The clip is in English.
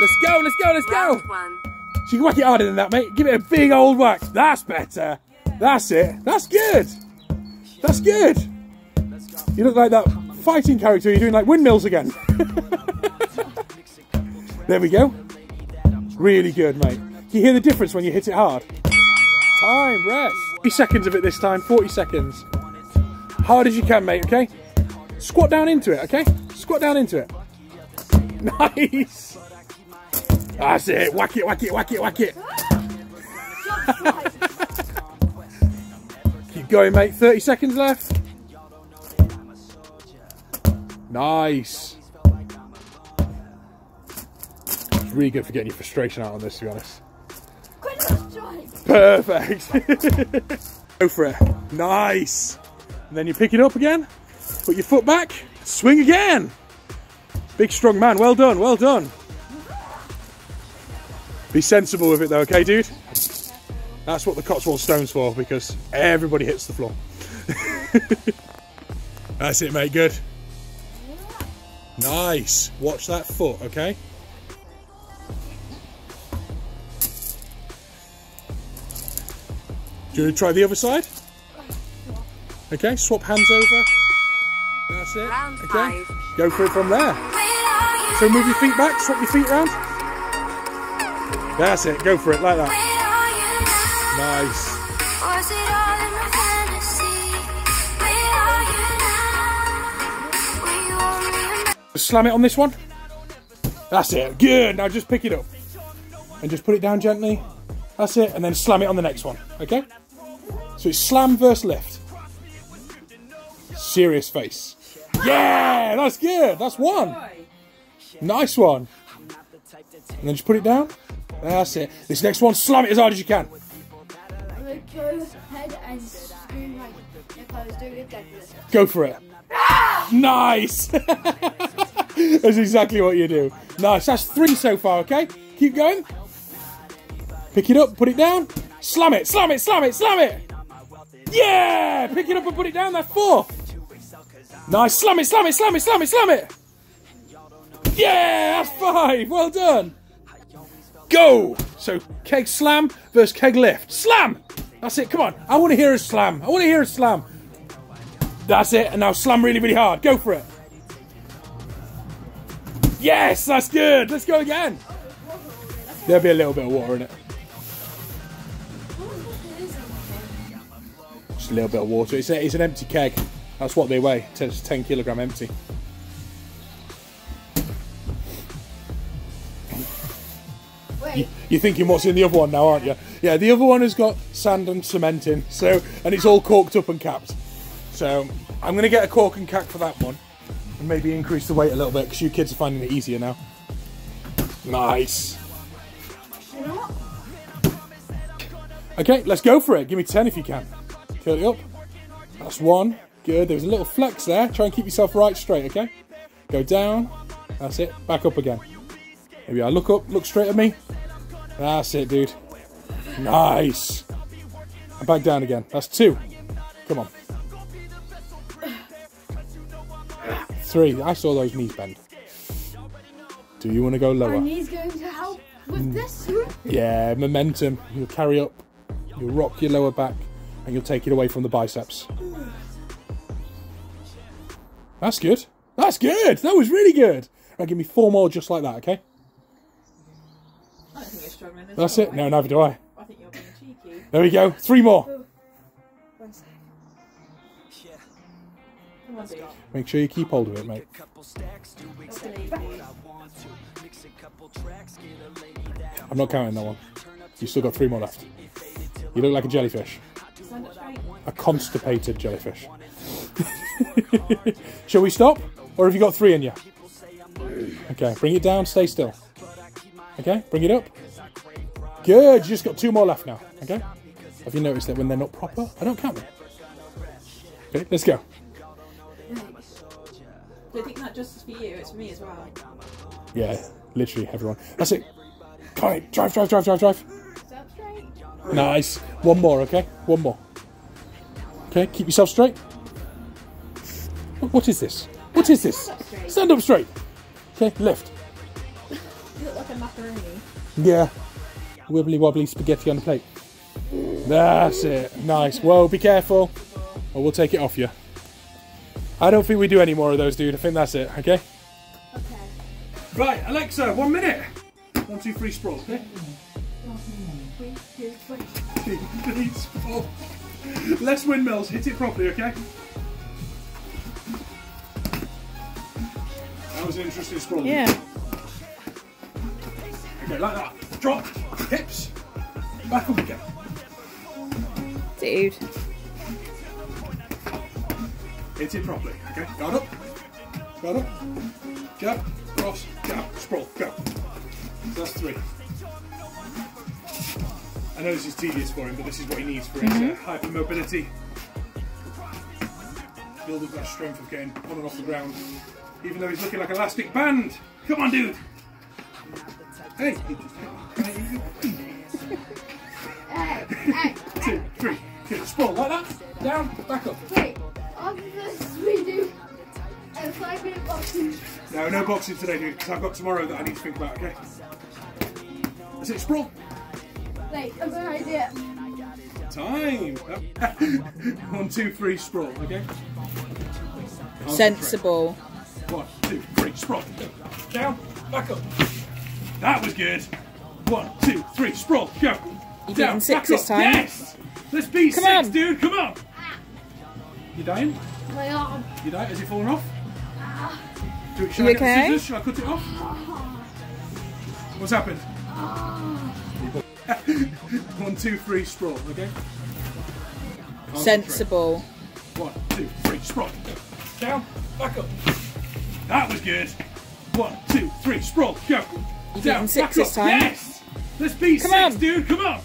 Let's go, let's go, let's go. Round one. So you can whack it harder than that, mate. Give it a big old whack. That's better. That's it. That's good. That's good. You look like that fighting character. You're doing like windmills again. there we go. Really good, mate. Can you hear the difference when you hit it hard? Time, rest. 40 seconds of it this time, 40 seconds. Hard as you can, mate, okay? Squat down into it, okay? Squat down into it. Nice. That's it. Whack it, whack it, whack it, whack it. Keep going, mate. 30 seconds left. Nice. It's really good for getting your frustration out on this, to be honest. Perfect. Go for it. Nice. And then you pick it up again, put your foot back, swing again. Big strong man. Well done, well done. Be sensible with it though, okay, dude? That's what the Cotswold Stone's for, because everybody hits the floor. That's it, mate. Good. Nice. Watch that foot, okay? Do you want to try the other side? Okay, swap hands over. That's it. Okay, go for it from there. So move your feet back, swap your feet round. That's it, go for it like that. Nice. Was it all in my fantasy? Where are you now? Were you only a Slam it on this one. That's it. Good. Now just pick it up and just put it down gently. That's it. And then slam it on the next one. Okay? So it's slam versus lift. Serious face. Yeah, that's good. That's one. Nice one. And then just put it down. That's it. This next one, slam it as hard as you can. Go ahead and scream like if I was doing a deadlift. Go for it. Nice. That's exactly what you do. Nice. That's three so far, okay? Keep going. Pick it up, put it down. Slam it, slam it, slam it, slam it. Yeah! Pick it up and put it down. That's four. Nice. Slam it, slam it, slam it, slam it, slam it. Yeah! That's five. Well done. Go! So, keg slam versus keg lift. Slam! That's it. Come on. I want to hear a slam. I want to hear a slam. That's it. And now slam really, really hard. Go for it. Yes, that's good. Let's go again. There'll be a little bit of water in it. Just a little bit of water. It's, a, it's an empty keg. That's what they weigh. It's 10 kilogram empty. You're thinking what's in the other one now, aren't you? Yeah, the other one has got sand and cement in, so and it's all corked up and capped. So I'm going to get a cork and cap for that one, and maybe increase the weight a little bit because you kids are finding it easier now. Nice. Okay, let's go for it. Give me 10 if you can. Curl it up. That's one. Good. There's a little flex there. Try and keep yourself right straight, okay? Go down. That's it. Back up again. Here we are. Look up. Look straight at me. That's it, dude. Nice. And back down again. That's two. Come on. Three. I saw those knees bend. Do you want to go lower? knee's going to help with hmm. this. Yeah, momentum. You'll carry up, you'll rock your lower back, and you'll take it away from the biceps. That's good. That's good. That was really good. Right, give me four more just like that, okay? I don't think you're struggling as That's well. it. No, neither do I. I think you're being cheeky. There we go. Three more. One sec. Come on, dude. Make sure you keep hold of it, mate. I'm not counting that one. You still got three more left. You look like a jellyfish. Stand up straight. A constipated jellyfish. Shall we stop? Or have you got three in you? Okay, bring it down, stay still. Okay, bring it up. Good, you just got two more left now. Okay? Have you noticed that when they're not proper, I don't count them? Okay, let's go. You think that just for you? It's for me as well. Yeah, literally everyone. That's it. Come on, drive, drive, drive, drive, drive. Nice. One more, okay? One more. Okay, keep yourself straight. What- What is this? What is this? Stand up straight. Okay, lift. You look like a macaroni. Yeah. Wibbly wobbly spaghetti on the plate. That's it. Nice. Whoa, be careful. Or we'll take it off you. I don't think we do any more of those, dude. I think that's it, okay? Okay. Right, Alexa, one minute. One, two, three, sprawl, okay? Three, two, three. Three, sprawl. Less windmills, hit it properly, okay? That was an interesting sprawl. Yeah. Okay, like that. Drop, hips, back up again. Dude. Hit it properly, okay? Guard up, guard up, jab, cross, jab, sprawl, go. That's three. I know this is tedious for him, but this is what he needs for his uh, hypermobility. Build up that strength of getting on and off the ground. Even though he's looking like an elastic band. Come on, dude. Hey. Two, three, two, sprawl like that. Down, back up. wait. We do a five minute boxing. No, no boxing today, dude, because I've got tomorrow that I need to think about, okay? That's it, sprawl. Wait, I've got an idea. Time. One, two, three, sprawl, okay? Sensible. One, two, three, sprawl. Down, back up. That was good. One, two, three, sprawl. Go. You Down, beating six this time? Yes. Let's beat Come six, on. dude. Come on. You dying? My arm. You dying? Has it fallen off? Do it, shall I You get okay? scissors? Shall I cut it off? What's happened? One, two, three, sprawl. Okay. Sensible. One, two, three, sprawl. Down, back up. That was good. One, two, three, sprawl. Go. You Down, beating six back this up. time? Yes. Let's beat Come six, on. dude. Come on.